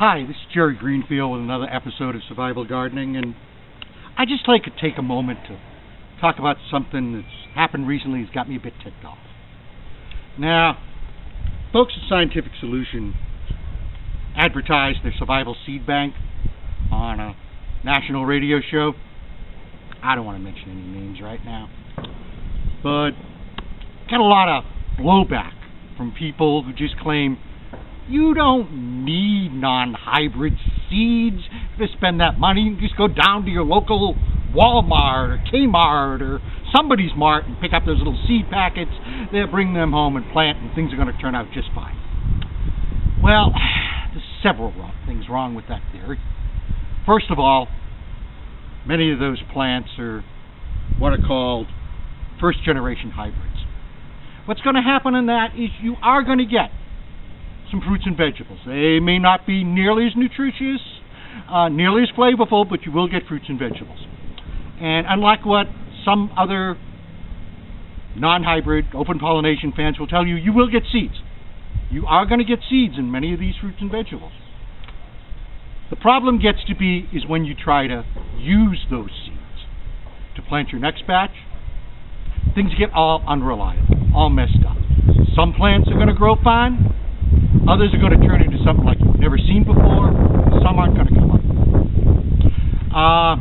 Hi, this is Jerry Greenfield with another episode of Survival Gardening, and I just like to take a moment to talk about something that's happened recently that's got me a bit ticked off. Now, folks at Scientific Solution advertised their survival seed bank on a national radio show. I don't want to mention any names right now, but got a lot of blowback from people who just claim you don't need non-hybrid seeds to spend that money. You just go down to your local Walmart or Kmart or somebody's mart and pick up those little seed packets. They'll bring them home and plant, and things are going to turn out just fine. Well, there's several things wrong with that theory. First of all, many of those plants are what are called first generation hybrids. What's going to happen in that is you are going to get some fruits and vegetables. They may not be nearly as nutritious, uh, nearly as flavorful, but you will get fruits and vegetables. And unlike what some other non-hybrid open pollination fans will tell you, you will get seeds. You are going to get seeds in many of these fruits and vegetables. The problem gets to be is when you try to use those seeds to plant your next batch, things get all unreliable, all messed up. Some plants are going to grow fine, Others are going to turn into something like you've never seen before. Some aren't going to come up. Uh,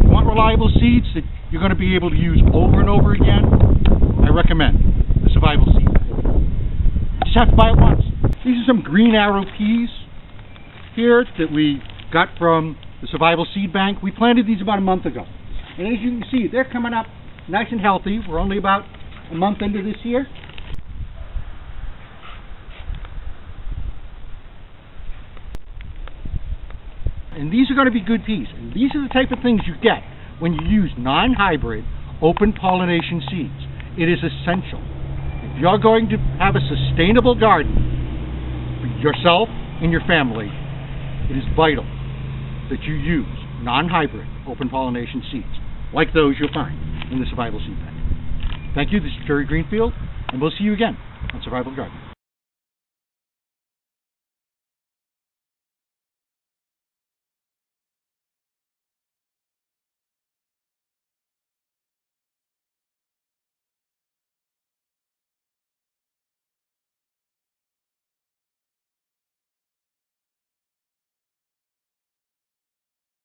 you want reliable seeds that you're going to be able to use over and over again? I recommend the survival seed. You just have to buy it once. These are some green arrow peas here that we got from the survival seed bank. We planted these about a month ago. And as you can see, they're coming up nice and healthy. We're only about a month into this year. And these are going to be good peas. And these are the type of things you get when you use non-hybrid open pollination seeds. It is essential. If you're going to have a sustainable garden for yourself and your family, it is vital that you use non-hybrid open pollination seeds, like those you'll find in the Survival Seed Bank. Thank you. This is Jerry Greenfield, and we'll see you again on Survival Gardening.